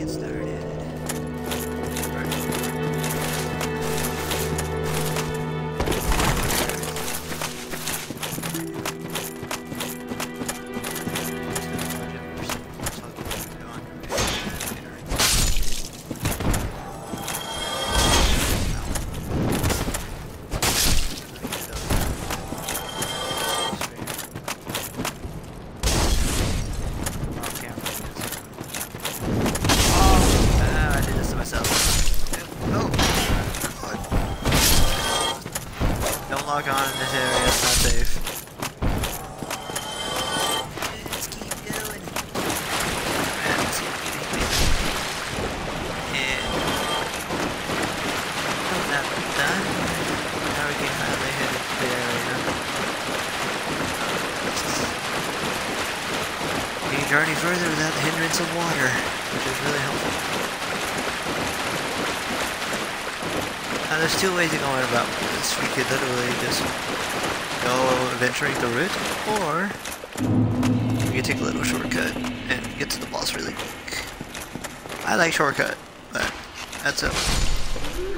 get started. The of water, which is really helpful. Now there's two ways of going about this. We could literally just go adventuring through it, or we could take a little shortcut and get to the boss really quick. I like shortcut, but that's up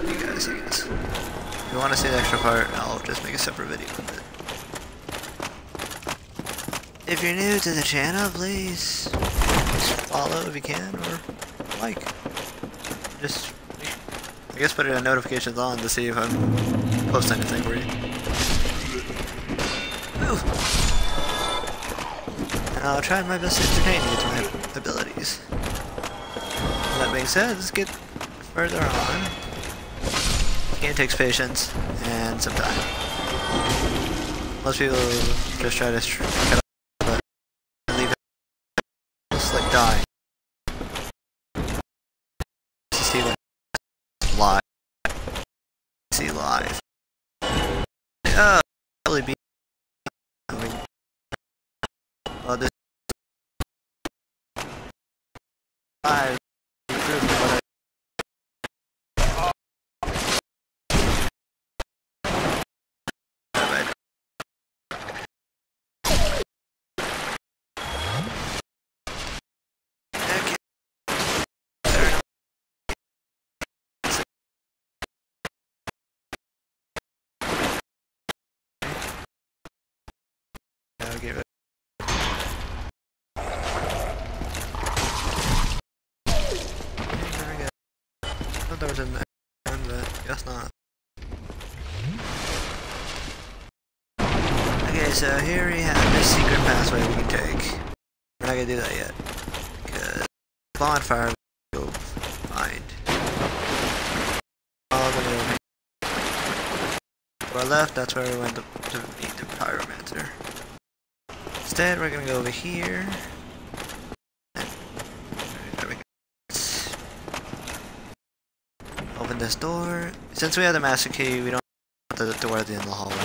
you guys, I guess. If you want to see the extra part, I'll just make a separate video of it. If you're new to the channel, please just follow if you can, or like. Just, I guess put your notifications on to see if I'm posting anything for you. And I'll try my best to entertain you to my abilities. With that being said, let's get further on. Game takes patience and some time. Most people just try to well, this I- give it. Very good. I thought there was an end, but guess not. Okay, so here we have this secret pathway we can take. We're not gonna do that yet. Because bonfire we go find. To our left, that's where we went to, to meet the pyromancer. Instead, we're gonna go over here. And there we go. Open this door. Since we have the master key, we don't have the door at the end of the hallway.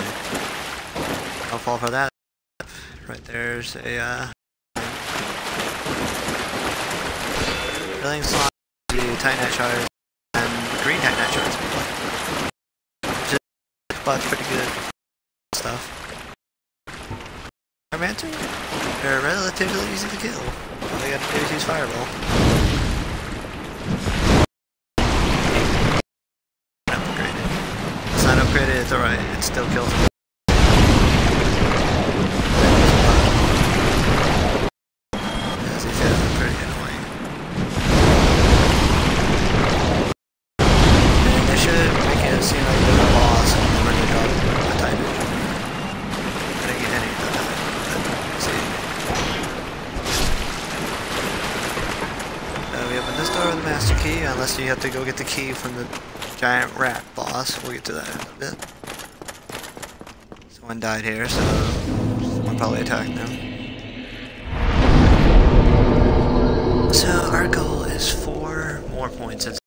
I'll fall for that. Right there's a uh, Building slot, the Titanite shards, and green Titanite shards. Just, but pretty good stuff. Pyromancer, they're relatively easy to kill. All they gotta do is use Fireball. Upgraded. It's not upgraded, it's alright, it still kills key, unless you have to go get the key from the giant rat boss. We'll get to that in a bit. Someone died here, so someone probably attacked them. So our goal is four more points and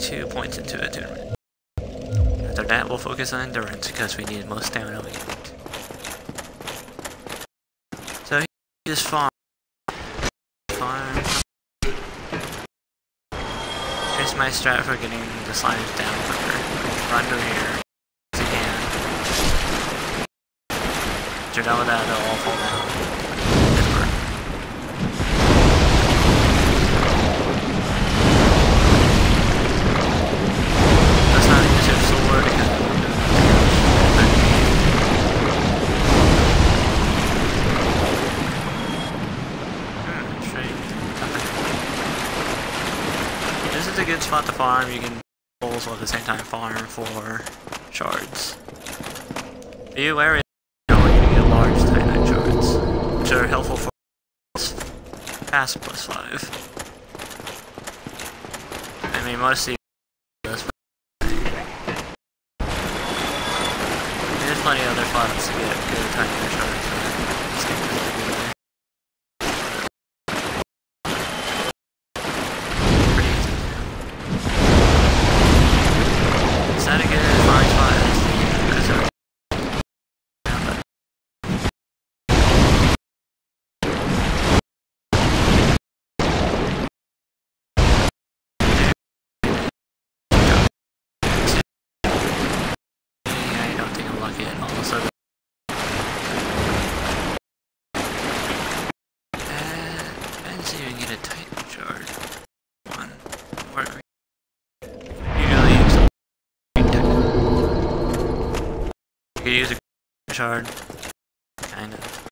two points into attunement. After that, we'll focus on endurance because we need the most stamina we get. So just farm. My strat for getting the slimes down quicker. To here can. After they'll all fall down. Good spot the farm. You can also at the same time farm for shards. Wary of when you get large Titanite shards, which are helpful for pass plus 5. I mean, most of There's plenty of other spots to get good Titanite shards. Yeah, I don't think I'm lucky at all. So, uh, depends if you get a Titan. One, or usually use a. You could use a shard, kind of.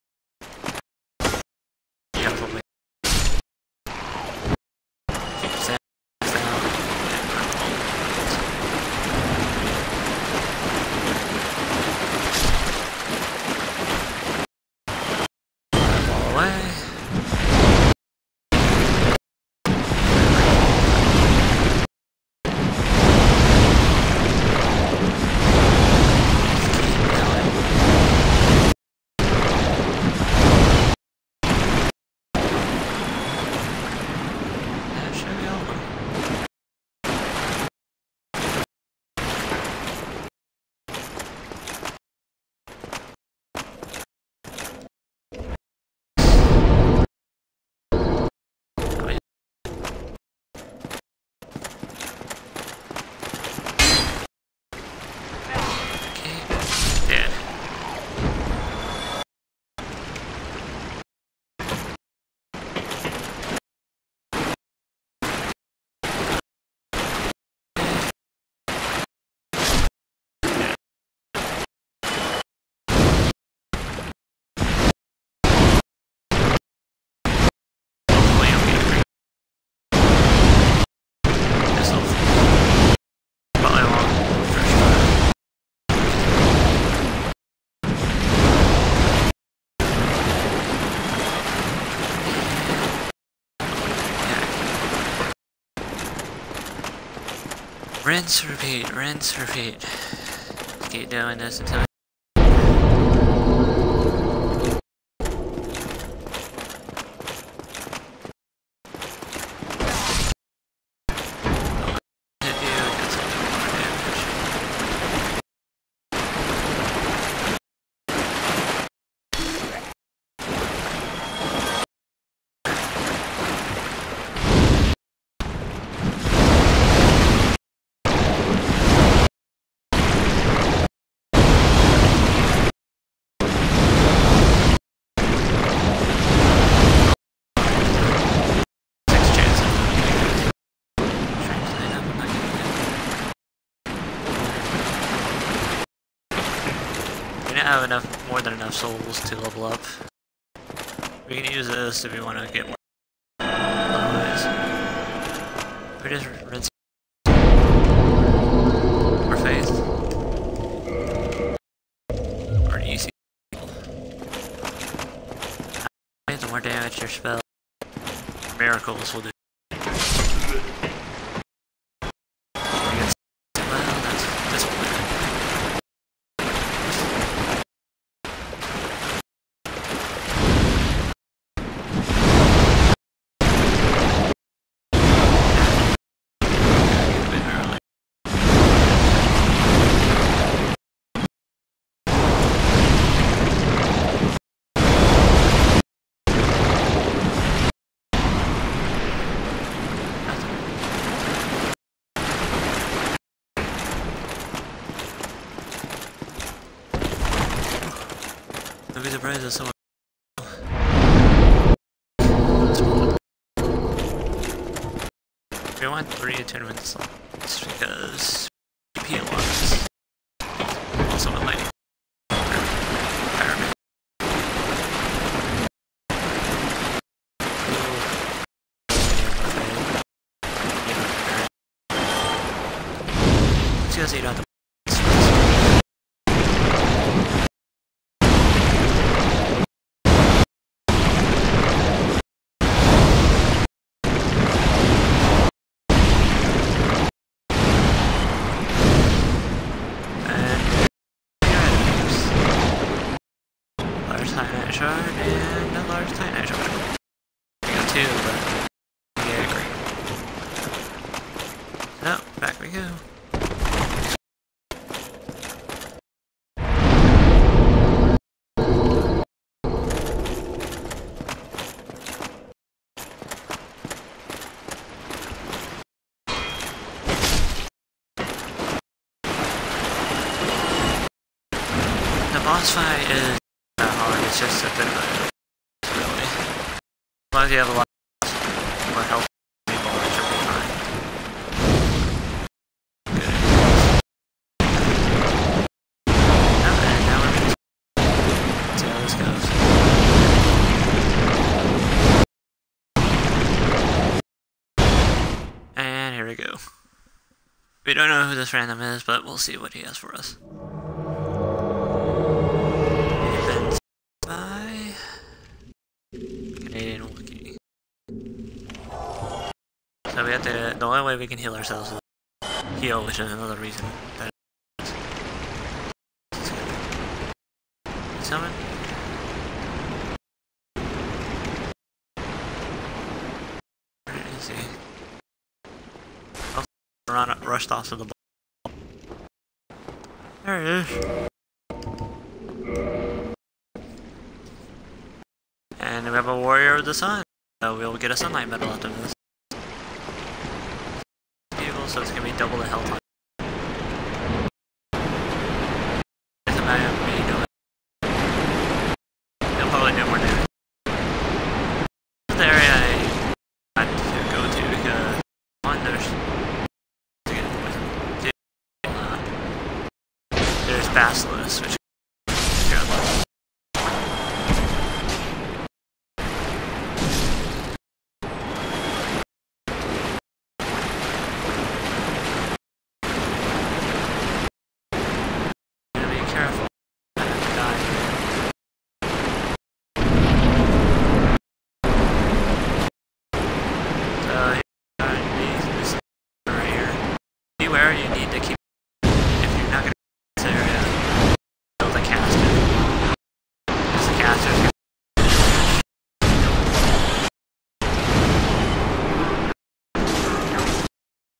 Rinse, repeat, rinse, repeat. Keep doing this until hit you, get something more damage. Six chances of getting it. Strangely enough, I'm not getting it. Have enough, more than enough souls to level up. We can use this if we want to get more. Otherwise, we just rinse or faith or easy. The more damage your spell, miracles will do. I guess- Well, that's disappointing. A bit early. I'd be someone. We want three attunement slots because P wants also a just so you don't have to shard and a large titanite shard. I got two, but yeah, great. No, back we go. The boss fight is it's just a bit of a lot more people, should be fine. Good. Now we're see how this goes. And here we go. We don't know who this random is, but we'll see what he has for us. So we have to. The only way we can heal ourselves is heal, which is another reason that. Summon. Where is he? Oh, run, rushed off to the. ball. There he is. And we have a Warrior of the Sun. So we'll get a Sunlight Medal after this. So it's gonna be double the health on. It's a matter of me doing He'll probably do more damage. This is the area I had to go to because one, there's to get poison. Two, uh, there's Basilisk, which is good. Gotta be careful. I have to die. So here are these this right here. Beware you need to keep if you're not gonna this area. Build a caster. Because the caster's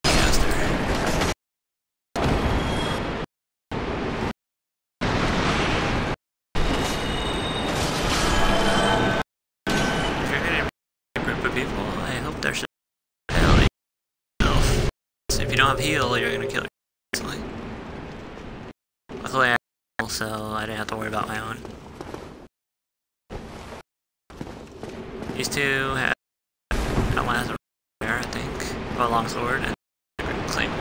caster. If you're gonna a group of people, I hope they're shit hell yourself. So if you don't have heal, you're gonna kill yourself. Luckily I have heal, so I didn't have to worry about my own. These two have one has a rare, I think. A long sword and a claymore.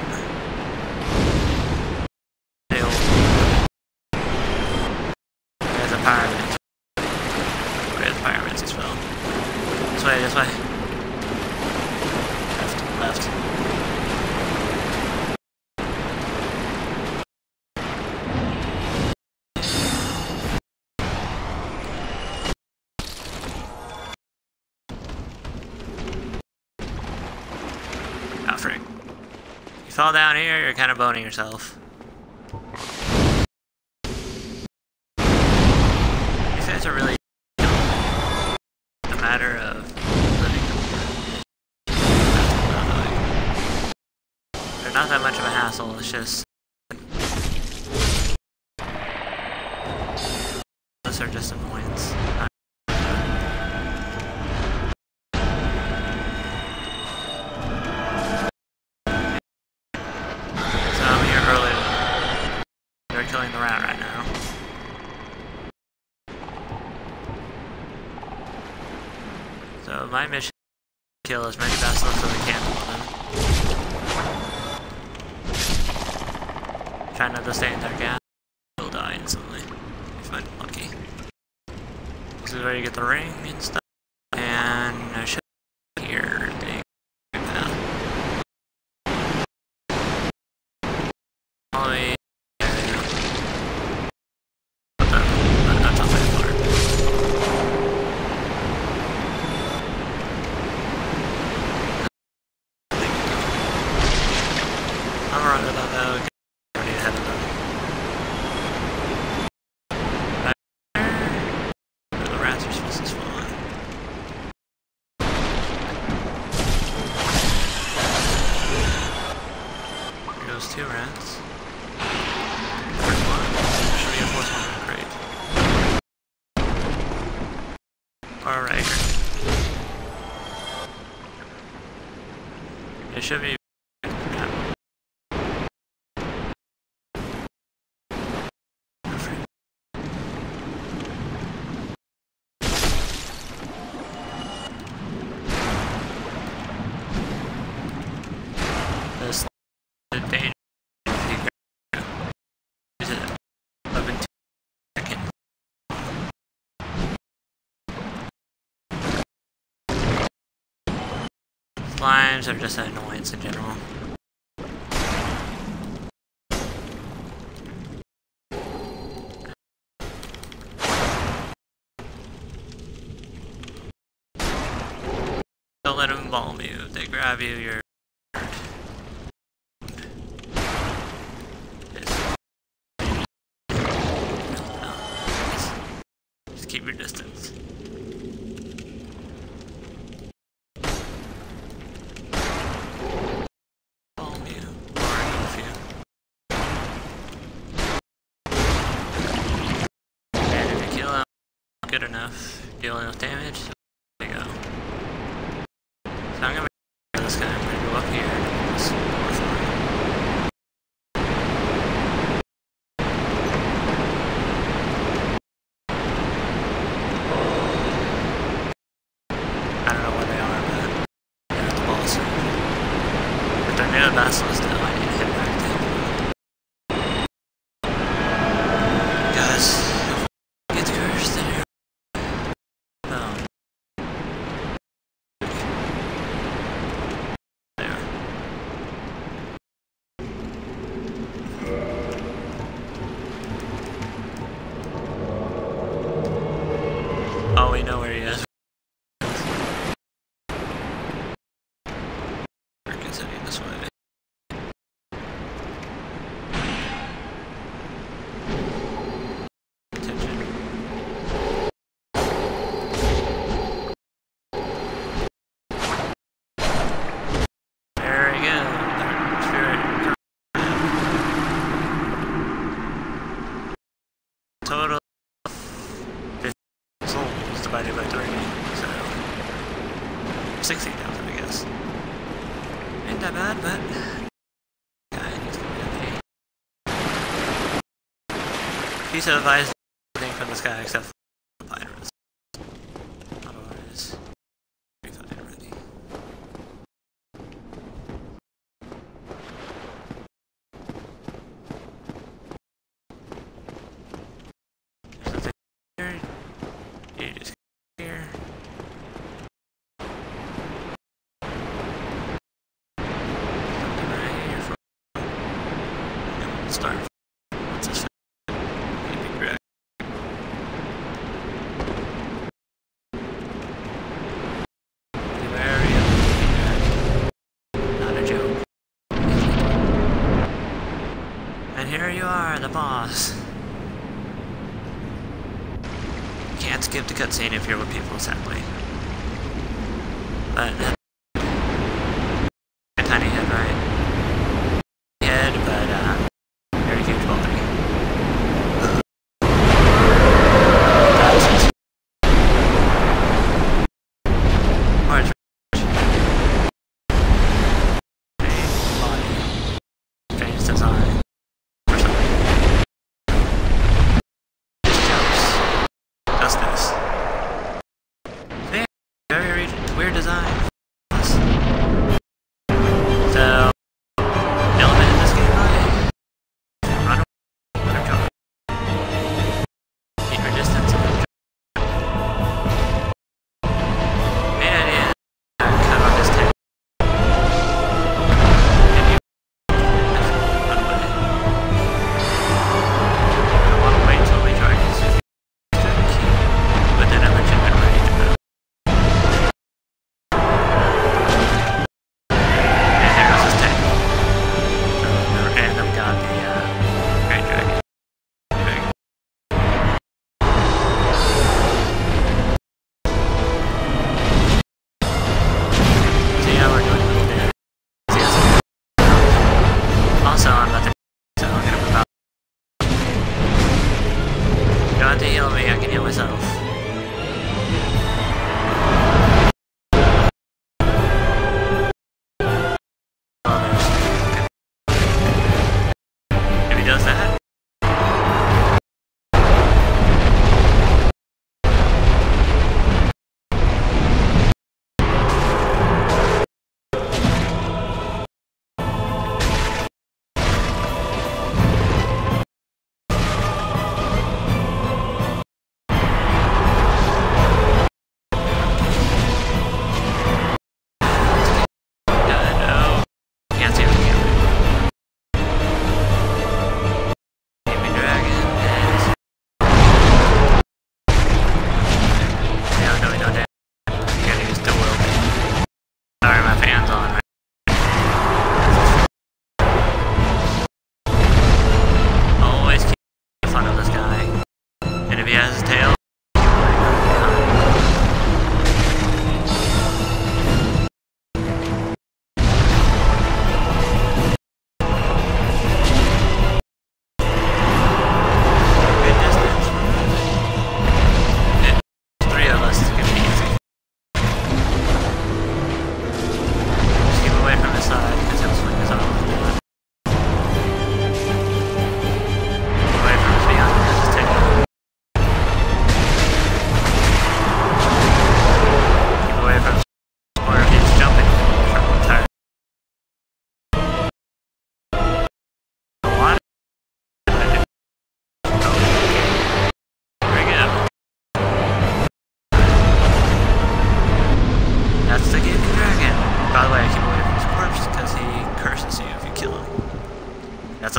There's a pyramid. Where's the pyramids as well? Left, left. You fall down here, you're kind of boning yourself. These guys are really a matter of living They're not that much of a hassle, it's just those are just annoyance. the right now. So my mission is kill as many vessels as we can for them. Trying not to stay in their gas. They'll die instantly if I'm lucky. This is where you get the ring and stuff. And I should hear the All two rats. First one. Should be a Alright. It should be slimes are just an annoyance in general. Don't let them bomb you. If they grab you, you're Just keep your distance. good enough, deal enough damage. total of 15 souls divided by 30, so 60,000, I guess. Ain't that bad, but... Peace advised everything from the sky except here you are, the boss. Can't skip the cutscene if you're with people, sadly. But...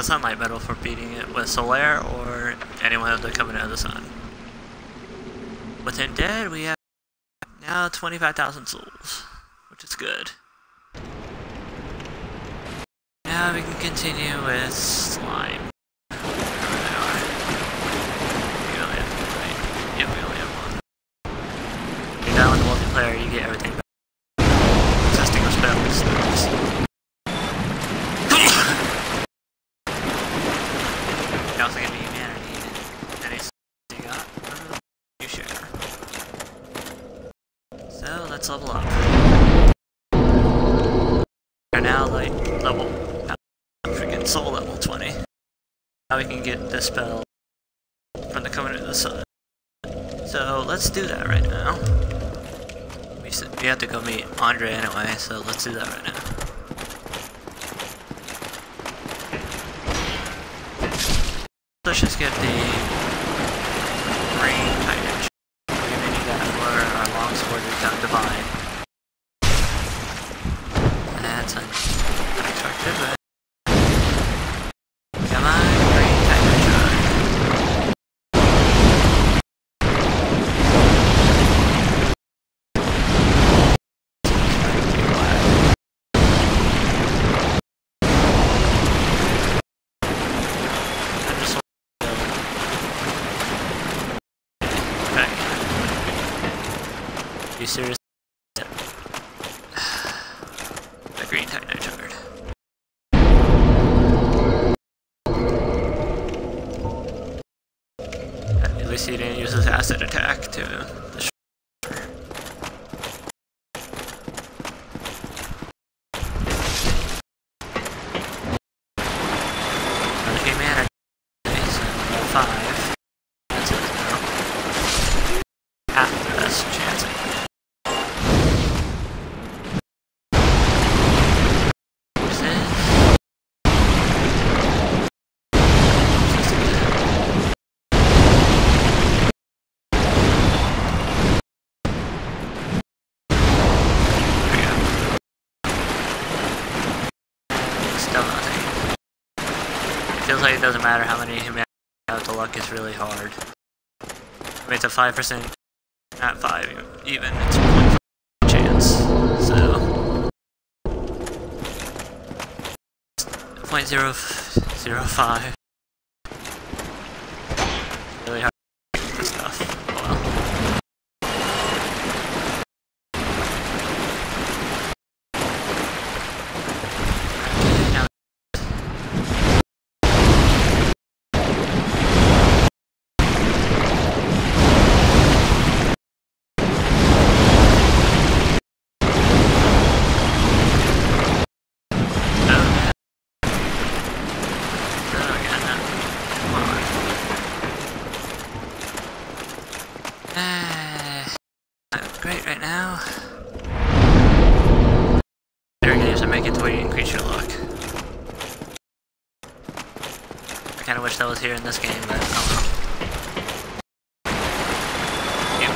sunlight medal for beating it with Solaire or anyone of the Covenant of the Sun. With dead, we have now 25,000 souls, which is good. Now we can continue with Slime. Wherever they are. We only have two, right? Yeah, we only have one. You're down in the multiplayer, you get everything back. Testing of spells. things. You also get humanity and any s- you got. Remember the you share. So let's level up. We're now like level uh, freaking soul level 20. Now we can get the spell from the Covenant of the Sun. So let's do that right now. We, we have to go meet Andre anyway, so let's do that right now. Let's just get the green package. We're gonna need that for our longsword become divine. That's un unexpected, but come on, green package. I just Okay. You serious? Yeah. The green shard. At least he didn't use his acid attack to destroy. Okay, man, so level five. That's it now. Half the best chancing. What's this? What's this? There we go. Still nothing. It feels like it doesn't matter how many humanity have, the luck is really hard. I mean, it's a 5%, not 5 even, it's 0.5 chance, so... 0.005. Really hard to get this stuff. Oh well. Okay, now Oh, Oh, yeah, no. Come on. Uh, not great right now. Better games that make it to where you increase your luck. I kinda wish that was here in this game, but oh well. Game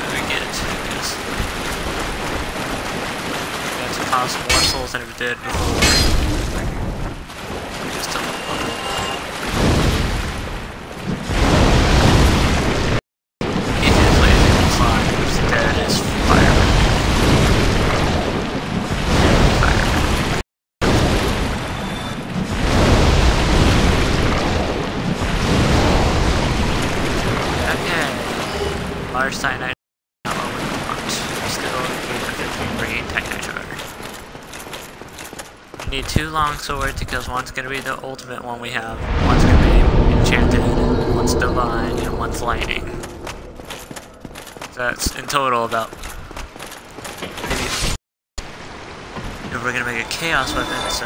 that long swords because one's gonna be the ultimate one we have. One's gonna be enchanted, one's divine, and one's lightning. So that's in total about maybe if we're gonna make a chaos weapon, so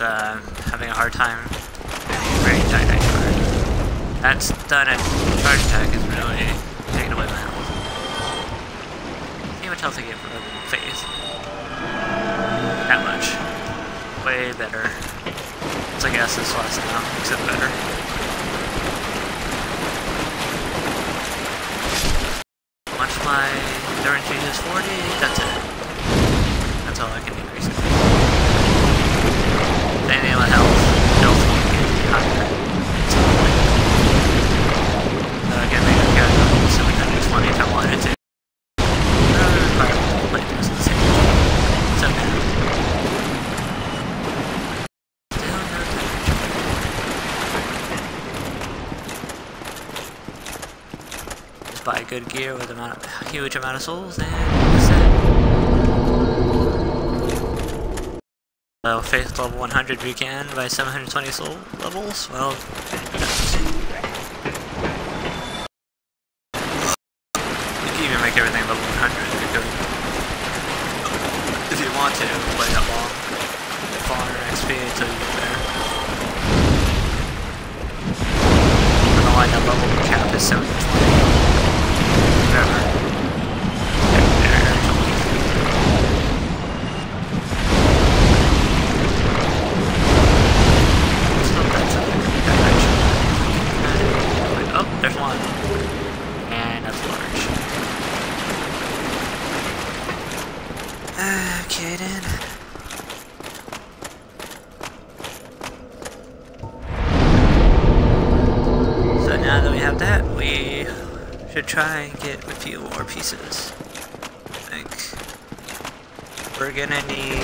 uh, amount of, huge amount of souls, and Faith level 100 Buchanan by 720 soul levels, well, try and get a few more pieces. I think we're gonna need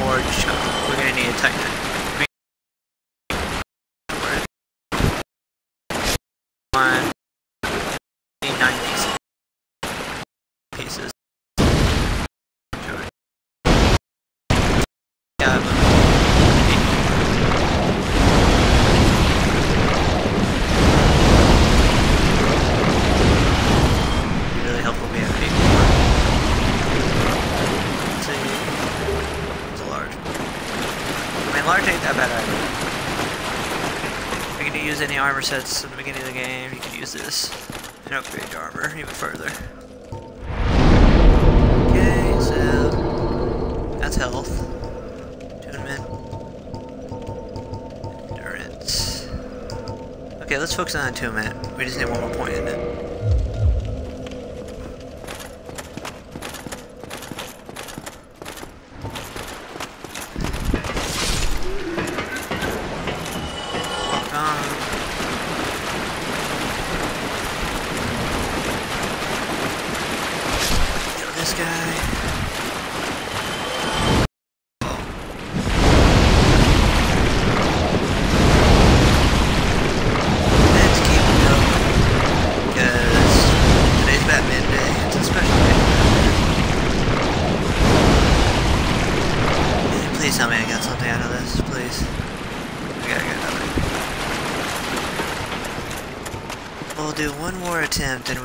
more chunk. We're gonna need a titan. armor sets in the beginning of the game, you can use this and upgrade your armor even further. Okay, so that's health. Attunement. Endurance. Okay, let's focus on attunement. We just need one more point in it.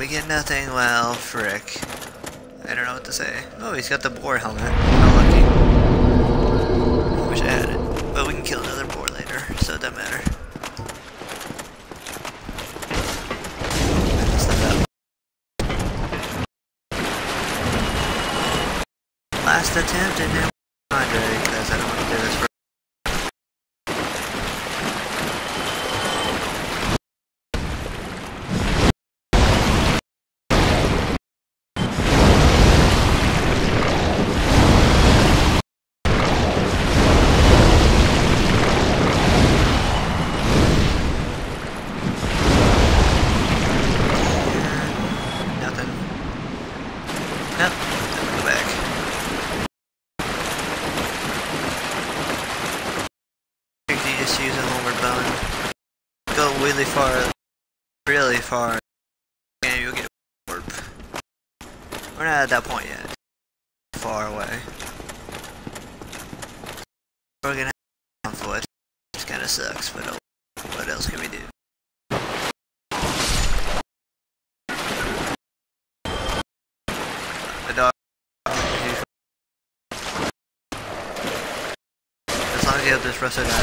we get nothing? Well, frick. I don't know what to say. Oh, he's got the boar helmet. Far, and you'll get a warp. We're not at that point yet. Far away. We're gonna have on foot. Which kinda sucks, but oh, what else can we do? The dog. As long as you have this rusted out,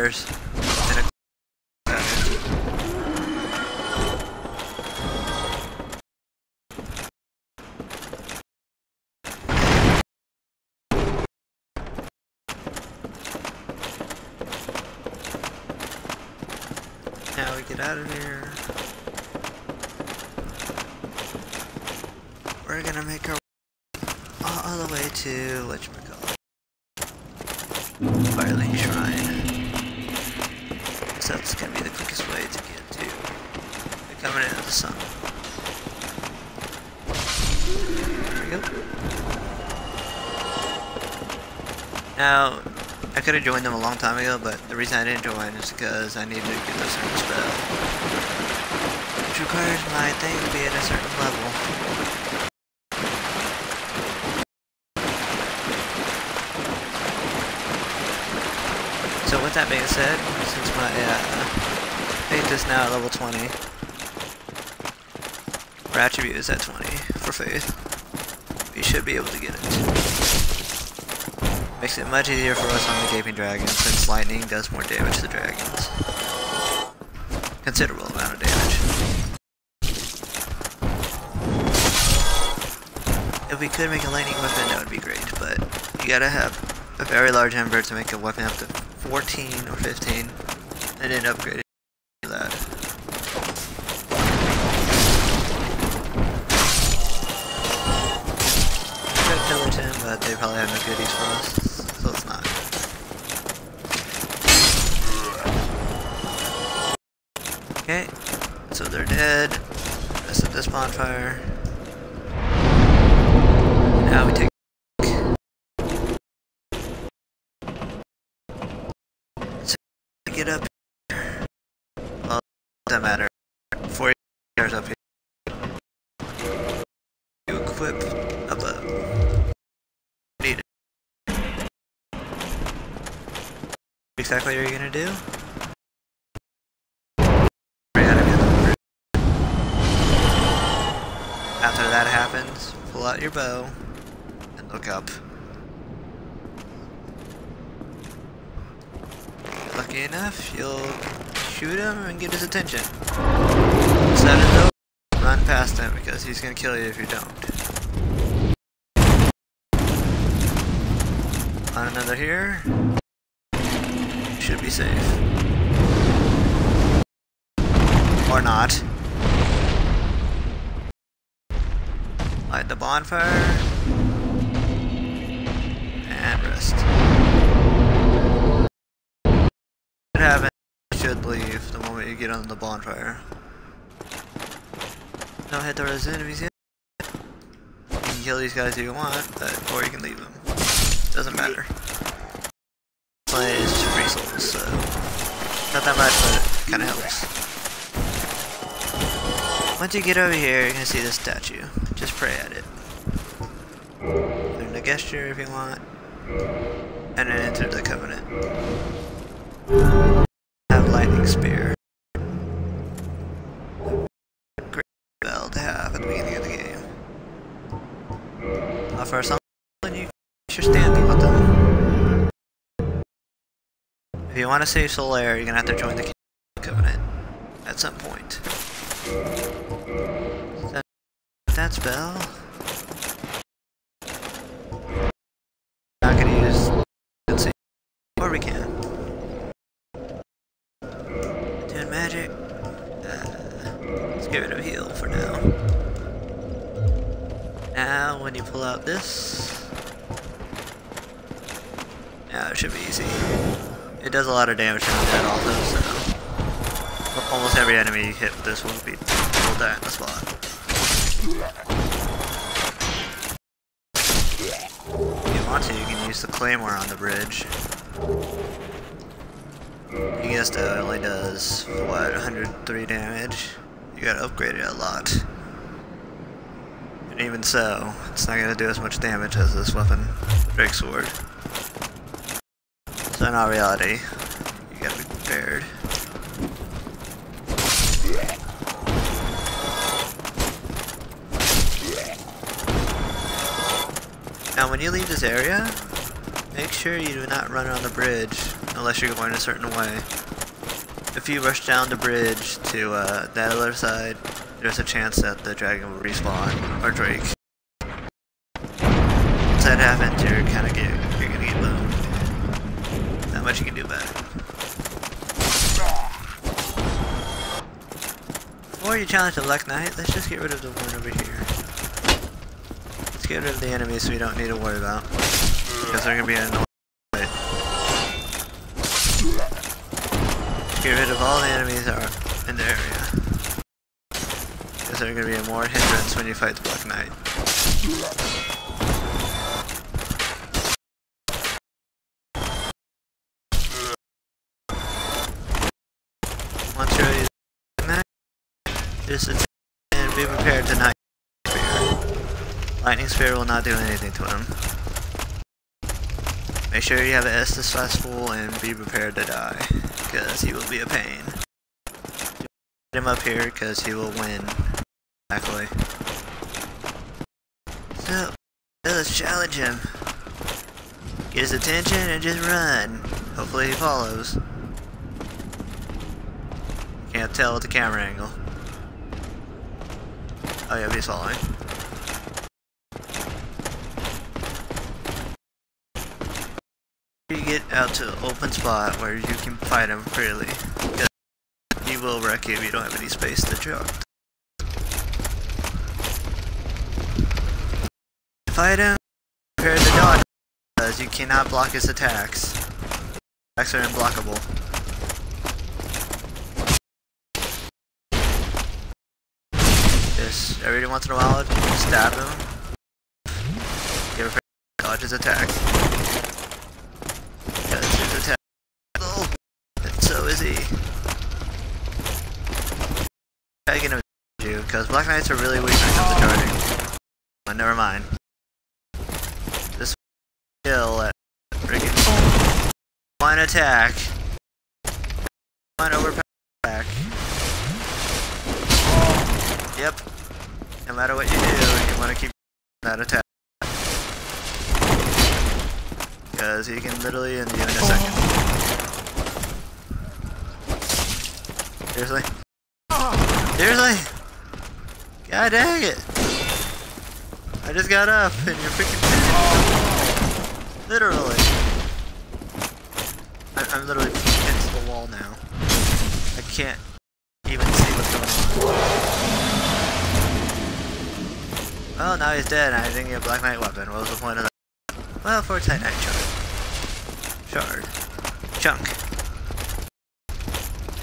A Now we get out of here. We're gonna make our all the way to whatchamacallit. Firelink Shrine. That's gonna be the quickest way to get to the coming into the sun. There we go. Now, I could have joined them a long time ago, but the reason I didn't join is because I needed to get a certain spell. Which requires my thing to be at a certain level. So with that being said, since my uh, faith is now at level 20, our attribute is at 20 for faith, we should be able to get it. Makes it much easier for us on the Gaping Dragon since lightning does more damage to dragons. Considerable amount of damage. If we could make a lightning weapon, that would be great, but you gotta have a very large ember to make a weapon up to 14 or 15, and then upgrade doesn't matter. Four years up here. You equip a bow. Need it. Exactly what you're gonna do? After that happens, pull out your bow and look up. Lucky enough, you'll shoot him and get his attention. Set it though, run past him because he's gonna kill you if you don't. On another here. Should be safe. Or not. Light the bonfire. And rest. What happens should leave the moment you get on the bonfire. Don't hit those enemies yet. You can kill these guys if you want, but or you can leave them. Doesn't matter. Play is just free souls, so not that much, but it kind of helps. Once you get over here, you're gonna see this statue. Just pray at it. Learn the gesture if you want, and then enter the covenant. Spell to have at the beginning of the game. Offer something you you're standing them. If you want to save Solaire, you're gonna have to join the Covenant at some point. That, that spell. Not gonna use. Let's see. Or we can. Let's get rid of heal for now. Now, when you pull out this, now it should be easy. It does a lot of damage to undead also, so almost every enemy you hit with this will be will die in the spot. If you want to, you can use the claymore on the bridge. You guessed it only does what 103 damage. You gotta upgrade it a lot. And even so, it's not gonna do as much damage as this weapon, the Drake Sword. So in all reality, you gotta be prepared. Now when you leave this area, make sure you do not run on the bridge unless you're going a certain way. If you rush down the bridge to uh, that other side, there's a chance that the dragon will respawn, or Drake. Once that happens, you're kind of get, you're gonna get boned. Not much you can do about it. Before you challenge the Black Knight, let's just get rid of the one over here. Let's get rid of the enemies so we don't need to worry about. Because they're gonna be annoying. Of all the enemies are in the area. Because they're gonna be a more hindrance when you fight the Black Knight. Just and be prepared to not Lightning Spear will not do anything to him. Make sure you have an Estus flask full and be prepared to die, because he will be a pain. Get him up here because he will win. Exactly. So, let's challenge him. Get his attention and just run. Hopefully he follows. Can't tell with the camera angle. Oh yeah, he's following. You get out to an open spot where you can fight him freely. He will wreck you if you don't have any space to jump. Fight him, prepare to dodge, because you cannot block his attacks. Attacks are unblockable. Just every once in a while, stab him. Give a dodge his attacks. Because his attack. Oh, and so is he. I gonna you because Black Knights are really weak when it comes to charging. But uh, never mind. This kill at freaking one attack. One overpower attack. Yep. No matter what you do, you want to keep that attack. Because he can literally end you in a second. Oh. Seriously? Seriously? God dang it! I just got up and you're freaking Literally. I I'm literally against the wall now. I can't even see what's going on. Well, now he's dead and I didn't get a Black Knight weapon. What was the point of that? Well, for a Titanite shard. Shard. Chunk.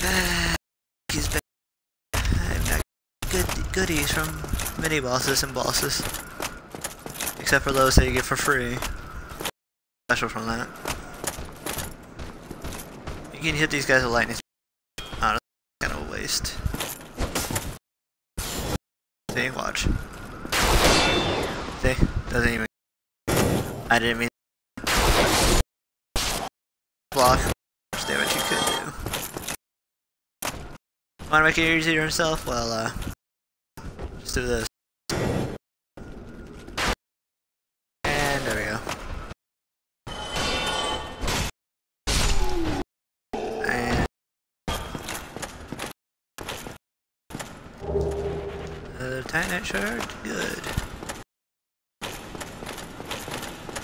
he's back. Goodies from mini bosses and bosses. Except for those that you get for free. Special from that. You can hit these guys with lightning. Honestly, kind of a waste. See, watch. See, doesn't even. I didn't mean. Block. What you could do. Want to make it easier yourself? Well, uh, to this. And there we go. And another net shard, good.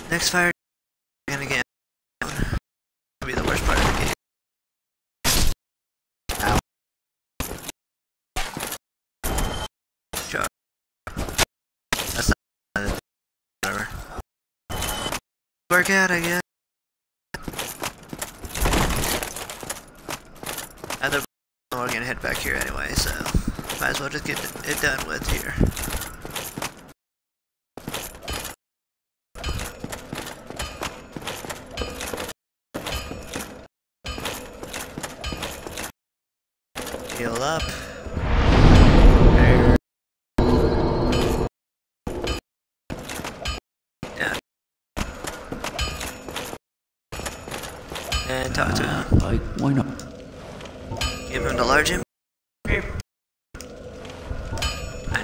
Next fire Work out, I guess. Either we're gonna head back here anyway, so might as well just get it done with here. Heal up. And talk to him. Uh, like, why not? Give him the large imp. And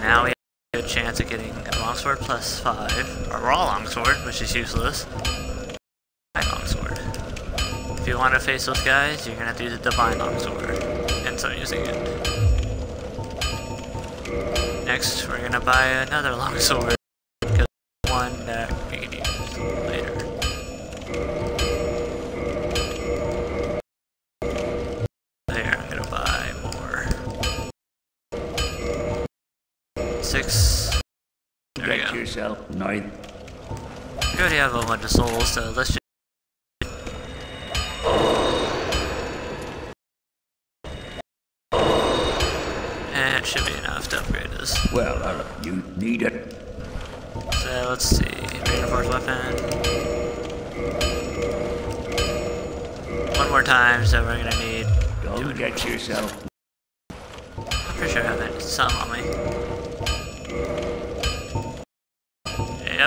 now we have a good chance of getting a longsword plus 5, or raw longsword, which is useless. Longsword. If you want to face those guys, you're gonna have to use a divine longsword. And so using it. Next, we're gonna buy another longsword. Because one that Six. There we Get go. yourself now. We already have a bunch of souls, so let's just. And it should be enough to upgrade this. Well, uh, you need it. So let's see. Reinforced weapon. One more time, so we're gonna need. Don't get yourself. I'm pretty sure I have some on me.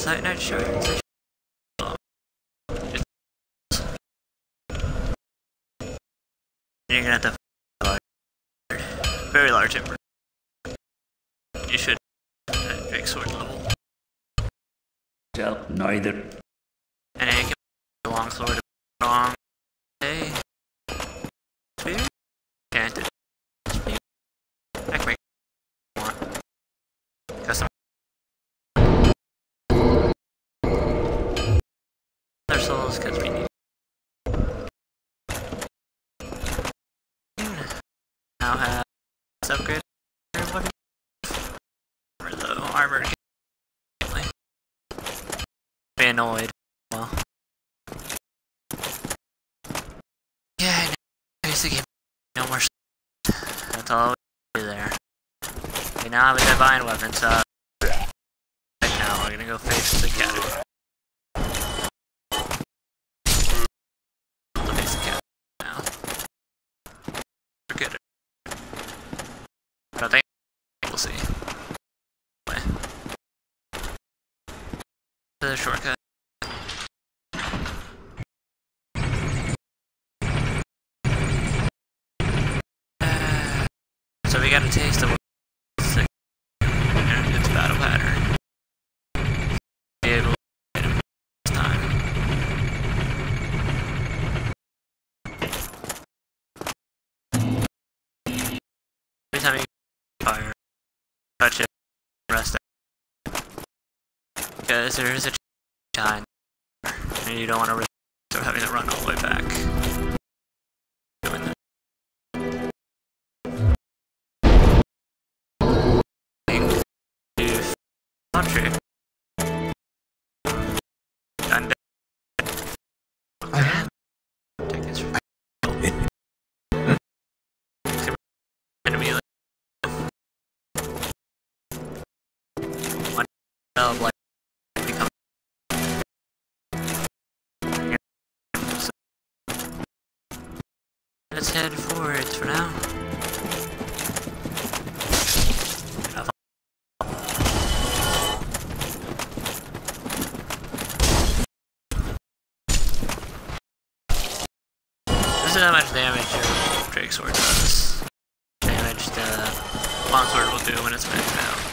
Sight night shards. You're gonna have to large, very large ember. You should at big sword level. yourself neither. And then you can long sword Other souls because we need. Now have this upgrade. weapon. Or the armor. Be annoyed. Well. Yeah. Basically, no more. That's all we do there. We now have a divine weapon, so. Right now, we're gonna go face the cat. We'll face the cat now. We're good. I don't think we'll see. The shortcut. So we got a taste of. Every time you fire, touch it, rest. Because there is a time, and you don't want to risk having to run all the way back. Doing of like let's head forwards for now. This is how much damage your Drake sword does. Damage the long sword will do when it's maxed out.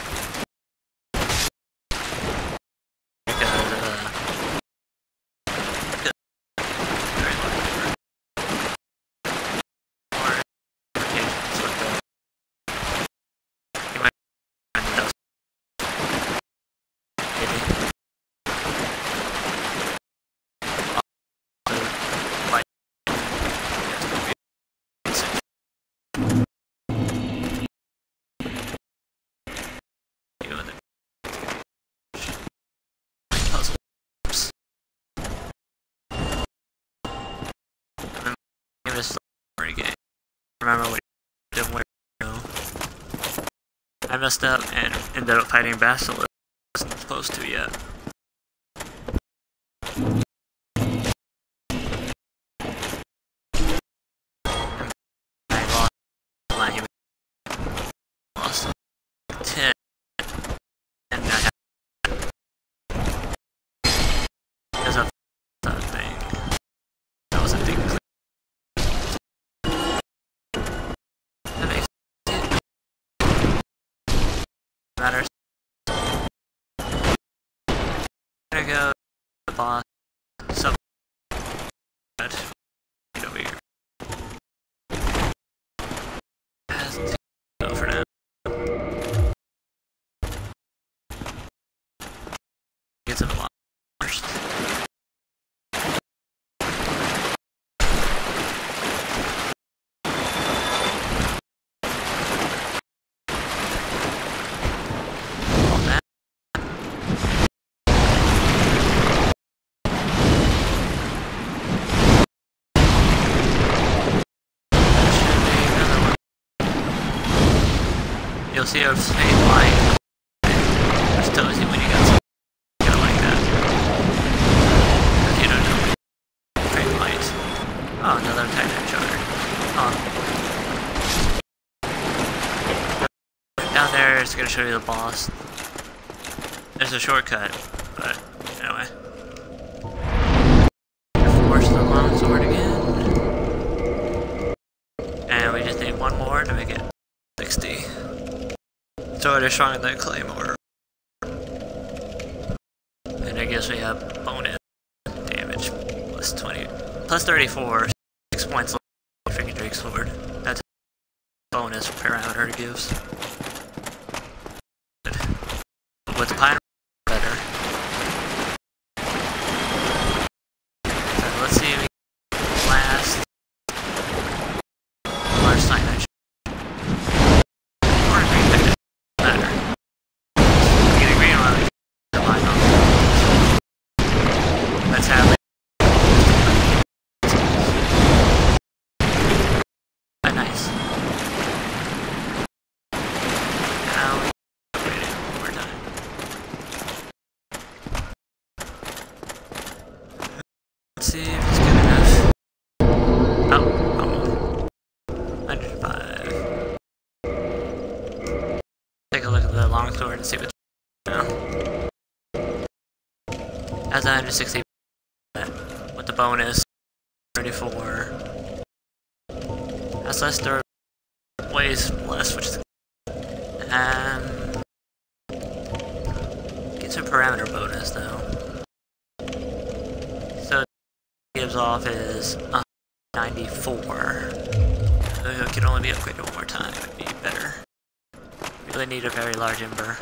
Game. Remember what did where you know. I messed up and ended up fighting Basilisk. I Wasn't supposed to yet. Matters. Gonna go to the boss. Sub. Red. Get over here. Has to go for now. Gets him a lot first. All that. Should be another one. You'll see a faint light. Which tells you when you got something like that. If you don't know. Faint light. Oh, another Titanite shard. Oh. Down there is gonna show you the boss. There's a shortcut, but anyway. Force the long sword again. And we just need one more to make it 60. So it is stronger than Claymore. And I guess we have bonus damage plus 20, plus 34, 6 points left Drake Sword. That's a bonus parameter gives. With Pine better. So let's see if we can last Large titanite. Or green titan. Matter. Get a green one, we can combine them. Let's have it. Ah, nice. Now we upgrade it one more time. Let's see if it's good enough. Oh, almost. 105. Take a look at the longsword and see what's now. Has 160 with the bonus 34. Has less dur weighs less, which is um gets a parameter bonus though. So gives off is uh, 94. So it can only be upgraded one more time. It would be better. Really need a very large ember.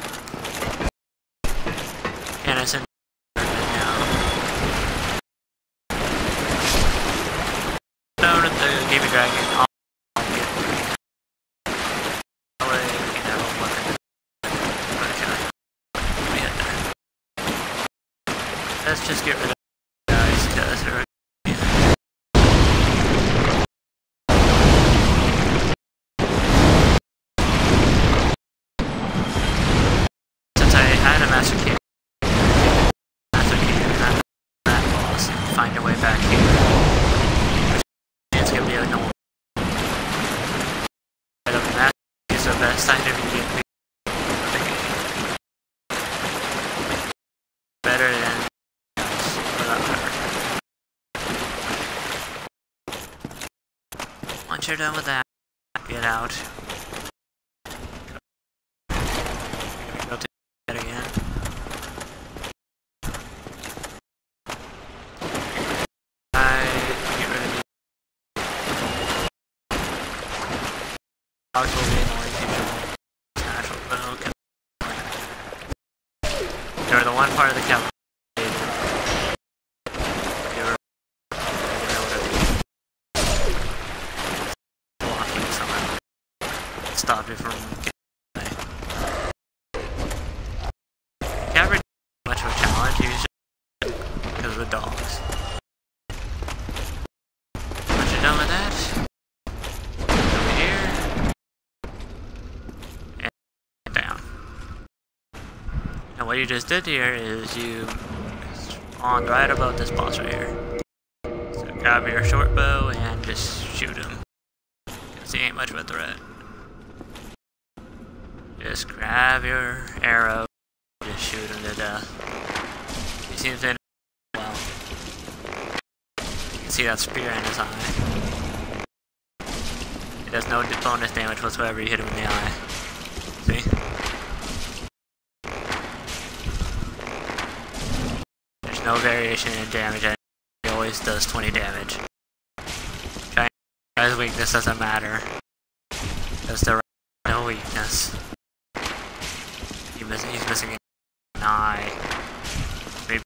And it's in now. Down at the Gaping Dragon. Let's just get rid of guys because they're Since I had a Master Key, Master Key and I'm that boss and find a way back here. It's gonna be a normal. But other than that, is the best to be better than once you're done with that, get out. Go to it again. I get rid of these. Dogs will be annoying people. Natural, but okay. They're the one part of the somehow. Stopped from getting away. Much of a challenge, because of the dogs. Once you're done with that, over here, and down. And what you just did here is you spawned right above this boss right here. So grab your short bow and just shoot him. Cause he ain't much of a threat. Just grab your arrow, just shoot him to death. He seems to well. You can see that spear in his eye. It does no bonus damage whatsoever you hit him in the eye. See? There's no variation in damage, and he always does 20 damage. Guy's weakness doesn't matter. Because there no weakness. He miss, he's missing an eye. Maybe,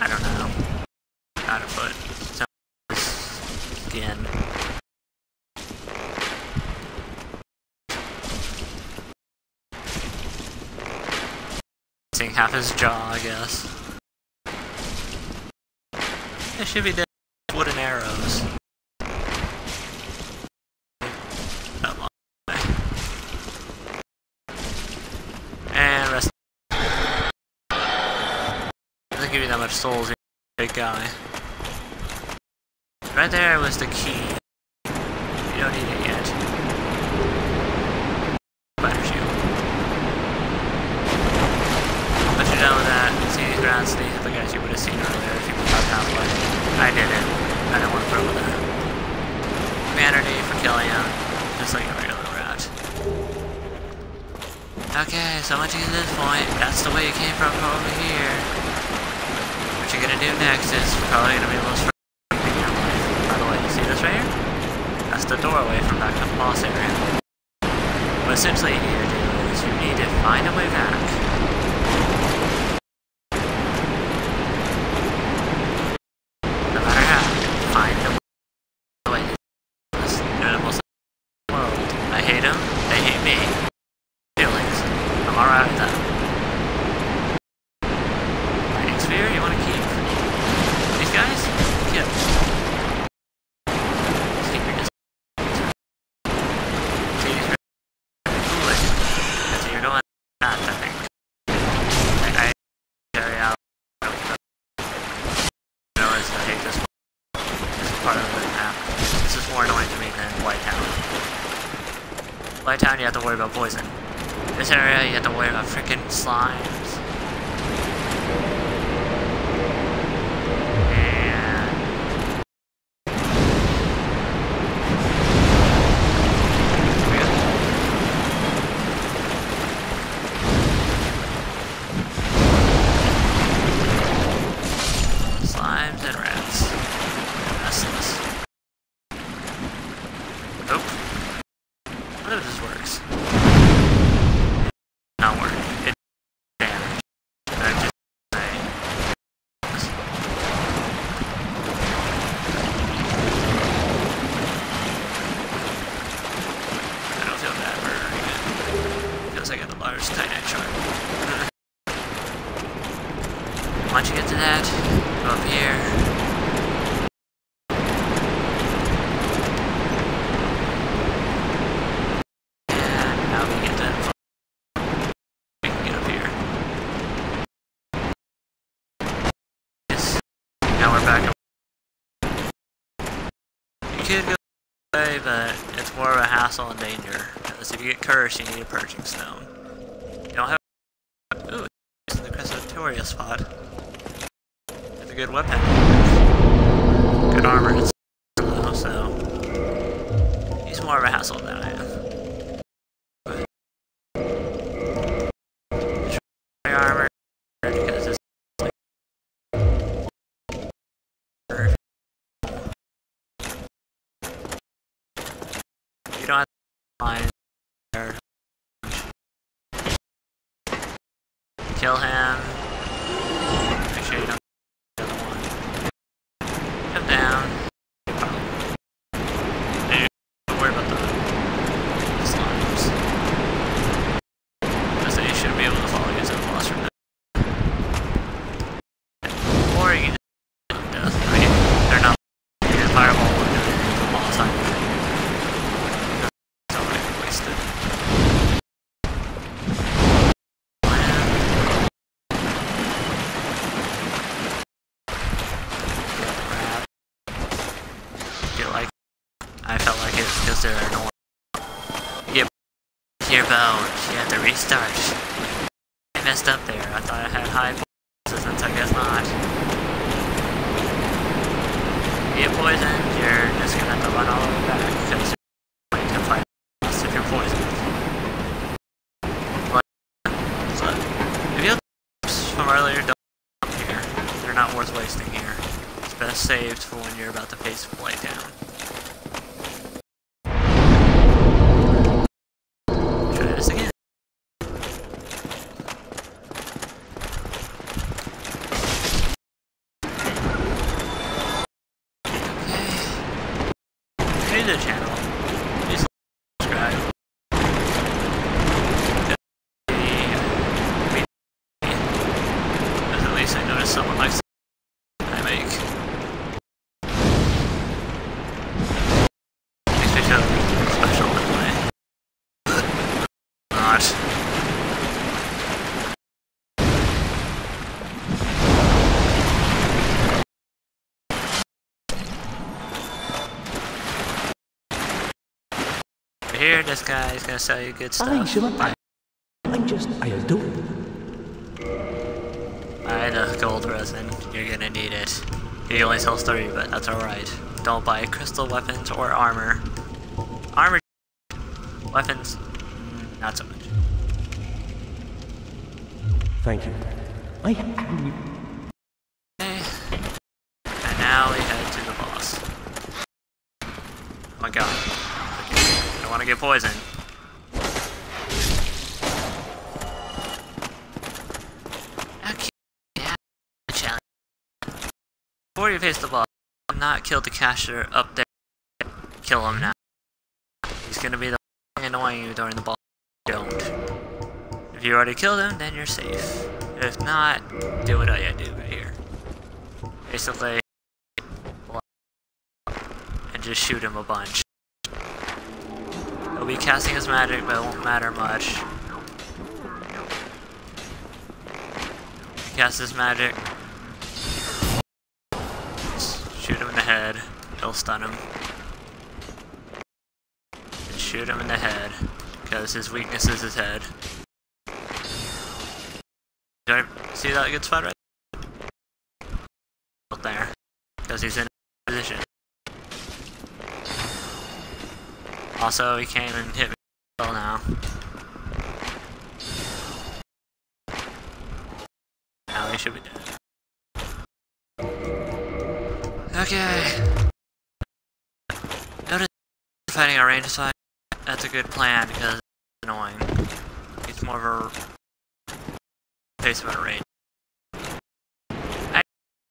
I don't know. How to put some skin. Missing half his jaw, I guess. It should be dead wooden arrows. And rest. Doesn't give you that much souls, big guy. Right there was the key. You don't need it yet. Spider shield. Once you're done with that, see these rounds, these are the guys you would have seen earlier got halfway. I did it. I didn't want to with that. Vanity for killing him, just like a regular rat. Okay, so get to this point, that's the way you came from over here. What you're gonna do next is probably gonna be the most. By the way, you see this right here? That's the doorway from back to the boss area. What essentially you need to do is you need to find a way back. No matter how, find a way. This animals world. I hate them, they hate me. Feelings. I'm alright with that. Lightning Spear, you wanna keep? These guys? Kill. Secret is See these foolish. And so you're going nuts, I think. Like I carry out really quick. I this this is part of the map. This is more annoying to me than Blighttown. White Town, you have to worry about poison. This area, you have to worry about freaking slimes. And... Here we go. Slimes and rats. Restless. Nope. What if this works? Not work. It damage. I just I, I don't feel bad murdering it. Feels like a large titanite shard. Once you get to that, go up here. And now we get to we can get up here. Yes. Now we're back. You could go away, but it's more of a hassle and danger. Because if you get cursed, you need a purging stone. You don't have. Ooh, it's in the Crescentoria spot. It's a good weapon. Good armor. Low, so. more of a hassle than I am. Line there. Kill him. Make sure you don't the other one. Come down. And don't worry about the slimes. Because they should be able to follow you to the boss from there. Or you can just kill them to death. I mean, they're not you can fireball one guy from all the time. It's already wasted. Feel like I felt like it because they're annoying. Yep. Your bones. You have to restart. I messed up there. I thought I had high resistance. I guess not. Get poisoned. You're just gonna have to run all the way back because you're going to fight us if you're poisoned. But, so, if you have from earlier, don't come here. They're not worth wasting here. It's best saved for when you're about to face a play down. Try this again. Okay. New to the channel. Please subscribe. Because at least I notice someone likes I make. Makes me feel special in a way. Not. Here, this guy is gonna sell you good stuff. Aye, sure. I, I'm just, I'll do it. Buy the gold resin. You're gonna need it. He only sells 30, but that's alright. Don't buy crystal weapons or armor. Armor, weapons, not so much. Thank you. I, Okay. And now we head to the boss. Oh my god. I don't want to get poisoned. Okay. Yeah. Challenge. Before you face the boss, not kill the caster up there. Kill him now. He's gonna be the annoying you during the boss. Don't. If you already killed him, then you're safe. If not, do what I do right here. Basically, and just shoot him a bunch. He'll be casting his magic, but it won't matter much. Cast his magic. Shoot him in the head. He'll stun him. And shoot him in the head. Because his weakness is his head. Did I see that good spot right there? Because he's in a position. Also, he came and hit me well now. Now he should be dead. Okay. Notice fighting a range fight. That's a good plan because it's annoying. It's more of a placement range. I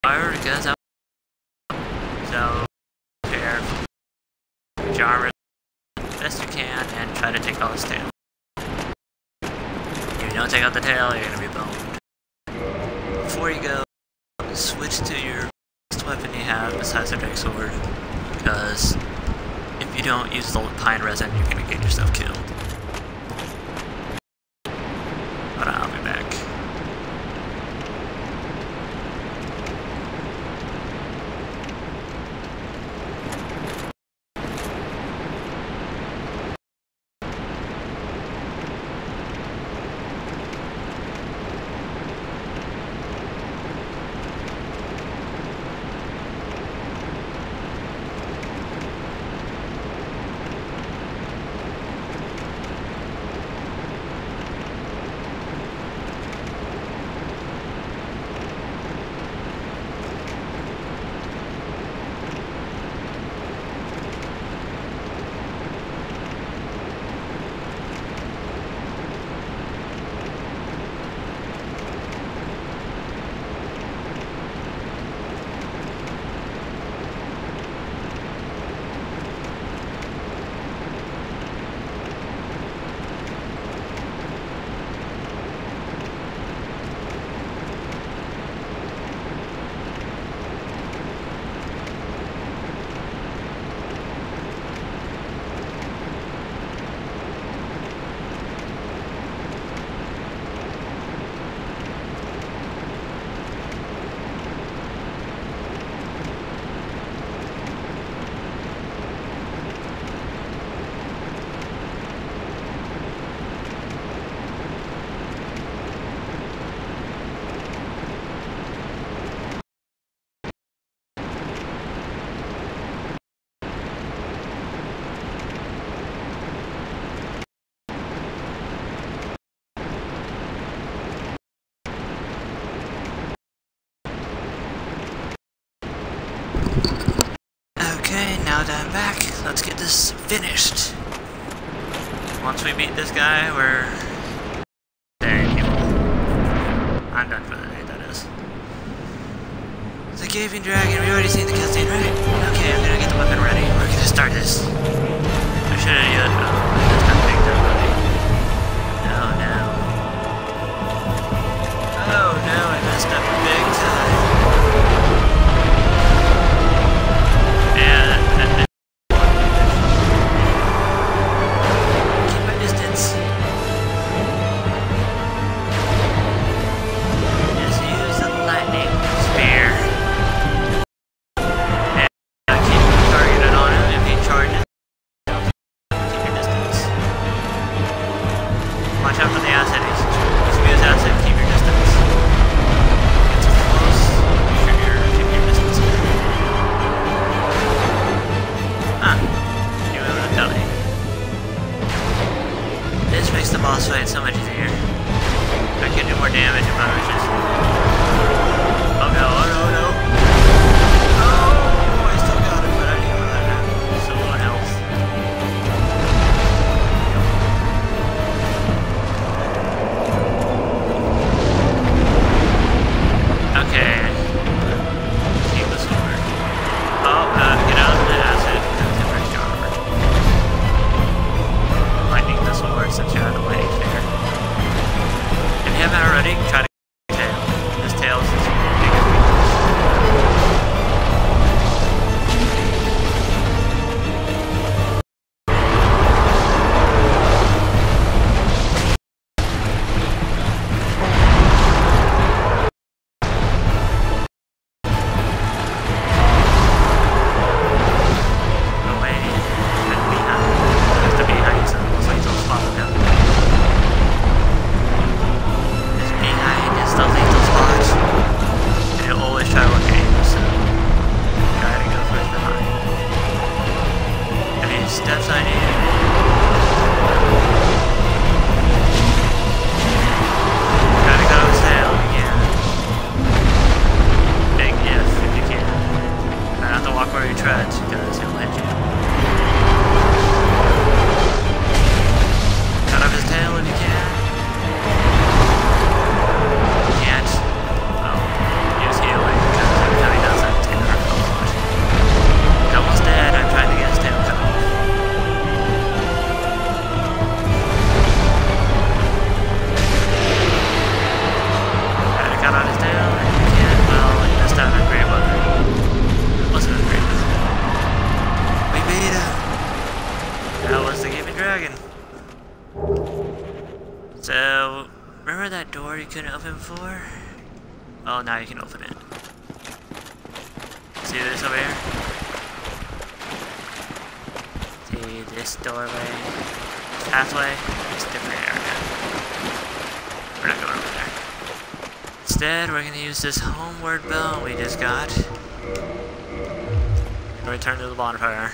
fire because I so prepare Jarvis best you can and try to take out his tail. If you don't take out the tail, you're gonna be boned. Before you go, switch to your best weapon you have besides the Drake Sword. Because if you don't use the pine resin, you're gonna get yourself killed. finished. Once we beat this guy, we're dang evil. I'm done for the night, that is. The Gaping Dragon, we already seen the cutscene, right? Okay, I'm gonna get the weapon ready. We're gonna start this. I should have yet. Uh, no, oh, no, I messed up. onward bell we just got. And return to the bonfire.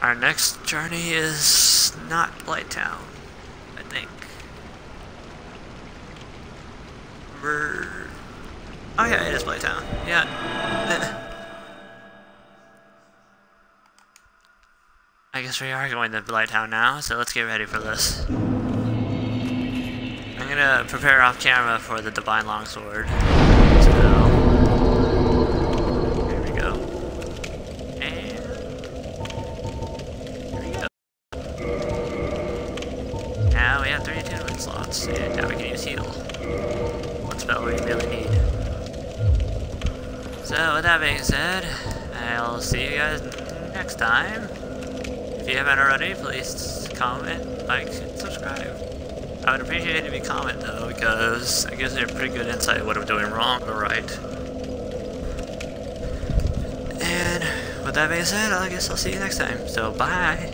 Our next journey is not Blighttown, I think. Oh yeah, it is Blighttown. Yeah. I guess we are going to Blighttown now, so let's get ready for this gonna prepare off camera for the Divine Longsword. What I would have done wrong or right. And with that being said, I guess I'll see you next time. So bye.